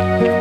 Bye.